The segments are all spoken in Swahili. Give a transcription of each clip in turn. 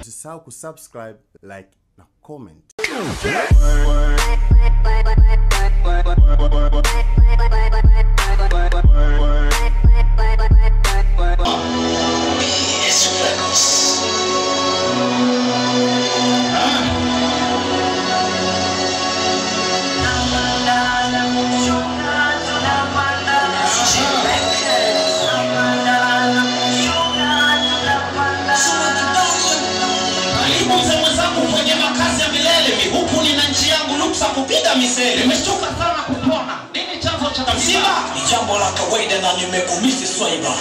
Usisahau kusubscribe, like na comment. Nchi yangu luksa kupiga misele. Nimeshtuka sana kupona. Nini chanzo cha msiba? ni jambo la kawaida na nimekumisi swaiba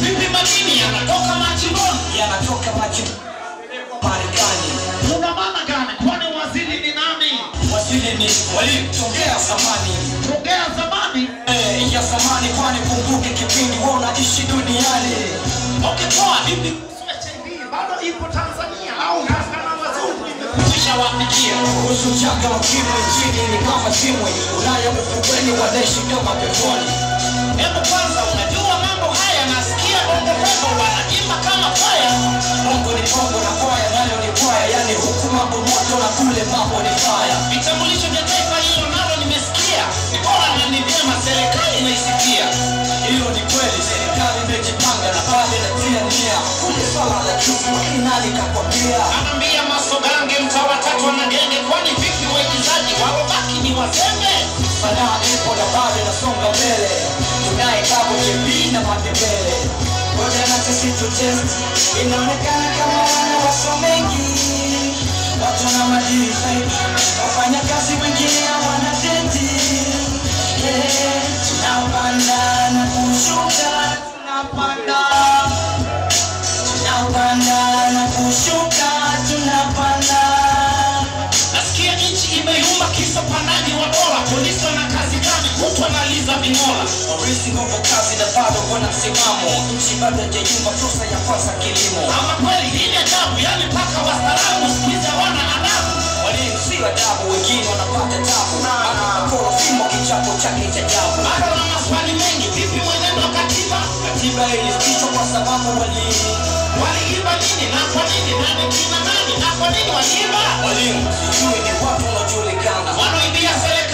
Vipi madini yanatoka machimboni? yanatoka maji Marekani. Kuna maana gani? Kwani waziri ni nani? Waziri ni walitongea zamani Tongea zamani. eh, ya zamani, kwani kumbuke kipindi wewe unaishi duniani. Okay, poa. Vipi bado ipo Tanzania wafikia? Kuhusu janga wa kimwe nchini ni kama chimwe Ulaya ufukweni wanaishi kama peponi. Hebu kwanza, unajua mambo haya, nasikia bongo bongo wanaimba kama kwaya. Bongo ni bongo na kwaya nayo ni kwaya, yani huku mambo moto na kule mambo ni faya. Vitambulisho vya taifa hilo nalo nimesikia, ni bora na ni vyema serikali naisikia Hiyo ni kweli, serikali imejipanga na pale natia nia kule swala la chufu inalikakwambia? Anaambia masogange mtaa wazembe? sanaa ipo na bado inasonga mbele, tunaye Kabo JB na Matembele. Ngoja na sisi tutest, inaonekana kama wana wasomengi watu na madini wafanya kazi wengine hawana ving'ola. Orisi nguvu kazi na bado kuna msimamo, nchi bado haijayumba, fursa ya kwanza kilimo. Ama kweli hii ni adabu yani mpaka wastaarabu siku hizi hawana adabu. Walimu si adabu, wengine wanapata tabu, anakora fimo kichapo chake cha jabu. Bado na maswali mengi, vipi mwenendo katiba? Katiba ilifichwa kwa sababu walimu Waliiba nini na kwa nini? na ni kina nani na kwa nini waliiba? walimu sijui ni watu wanajulikana Wanaibia serikali,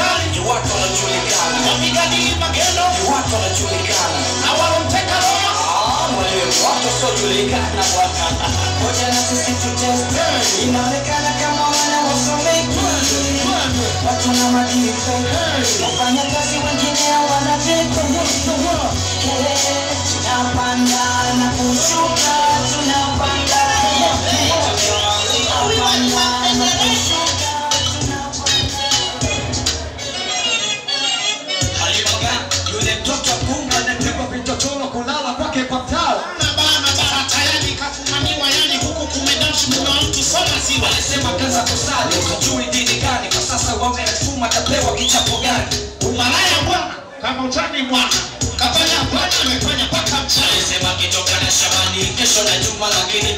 walimu watu wasiojulikana bwana. Ngoja na sisi tutest, inaonekana dini gani kwa sasa wametuma tapewa kichapo gani Umalaya bwana, kama utani bwana. Kafanya bwana amefanya mpaka mchana. Sema kitoka na shabani kesho na juma lakini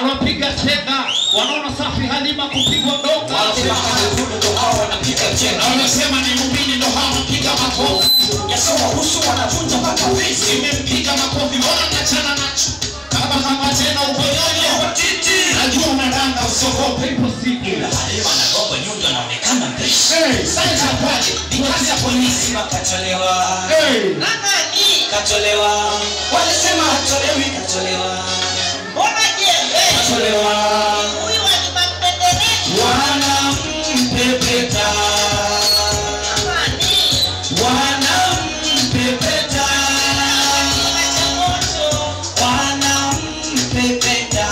alopiga chenga, wanaona safi Halima kupigwa doka, wanasema ni mubini ndo hao wanapiga makofi. Yasowahusu wanavunja mpaka visi imempiga makofi wana kachana nacho? Kama kama tena uponyonya titi. Najua unadanga usiogope. Ipo siku Halima na Gogo Nyundo anaonekana mbishi sasa kwaje ni kazi ya polisi. Makatolewa katolewa. Na nani? Katolewa. Walisema hatolewi katolewa aliyeokolewa wanampepeta wanampepeta wanampepeta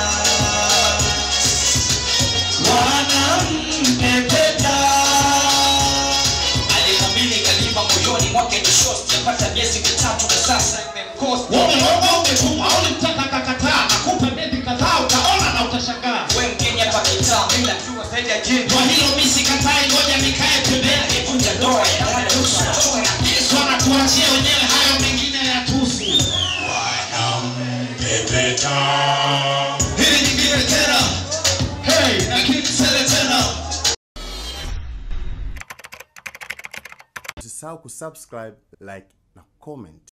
wanampepeta alikamili kalima moyoni mwake nishoti yapata miezi mitatu na sasa imemkosa. Umeoga umetumwa au Usisahau kusubscribe, like na comment.